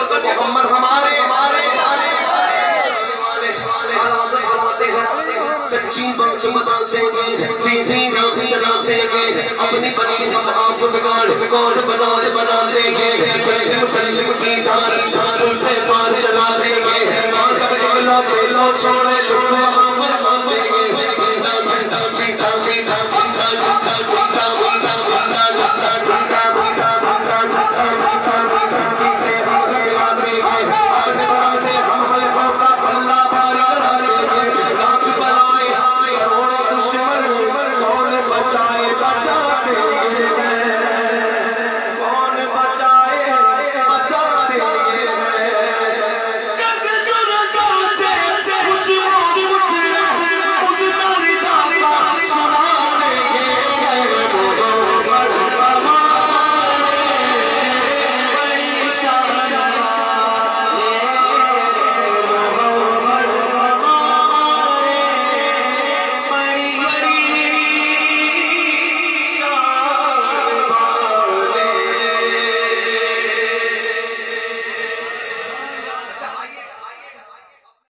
محمد ہمارے سچی بات بتاتے گئے سیدھی راہ چلاتے گئے اپنی بنی ہم آپ بگاڑ بگاڑ بنائے بناتے گئے سلم سلم سیدھا رسال سے پار چلاتے گئے ماں جب اگلا پہلا چھوڑے چھوڑے 맞아